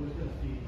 We're just going to see